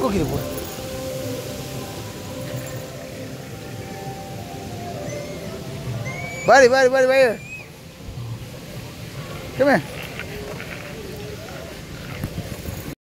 거기를 뭐야? Buddy, buddy, buddy, buddy. Come here.